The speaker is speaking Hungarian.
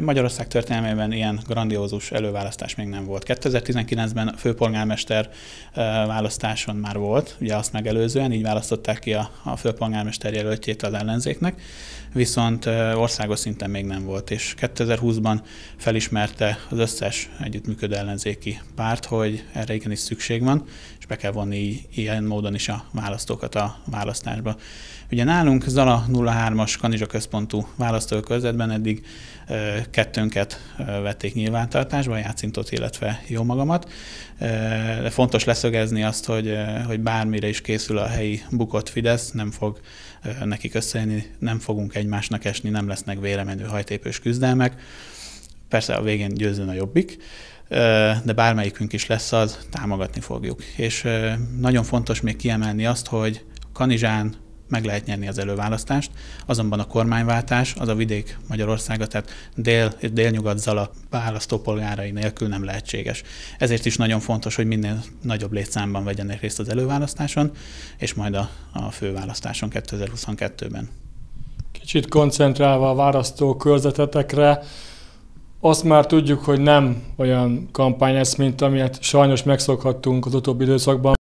Magyarország történelmében ilyen grandiózus előválasztás még nem volt. 2019-ben főpolgármester választáson már volt, ugye azt megelőzően, így választották ki a, a főpolgármester jelöltjét az ellenzéknek, viszont országos szinten még nem volt, és 2020-ban felismerte az összes együttműködő ellenzéki párt, hogy erre igenis szükség van, és be kell vonni ilyen módon is a választókat a választásba. Ugye nálunk Zala 03-as Kanizsa központú választókörzetben eddig kettőnket vették nyilvántartásba, játszintot, illetve jó magamat. De fontos leszögezni azt, hogy, hogy bármire is készül a helyi bukott Fidesz, nem fog nekik összejönni, nem fogunk egymásnak esni, nem lesznek véremenő hajtépős küzdelmek. Persze a végén győzön a jobbik, de bármelyikünk is lesz az, támogatni fogjuk. És nagyon fontos még kiemelni azt, hogy Kanizsán meg lehet nyerni az előválasztást, azonban a kormányváltás az a vidék Magyarországa, tehát dél délnyugat Zala választópolgárai nélkül nem lehetséges. Ezért is nagyon fontos, hogy minél nagyobb létszámban vegyenek részt az előválasztáson, és majd a, a főválasztáson 2022-ben. Kicsit koncentrálva a választókörzetetekre, azt már tudjuk, hogy nem olyan kampány lesz, mint amilyet sajnos megszokhattunk az utóbbi időszakban,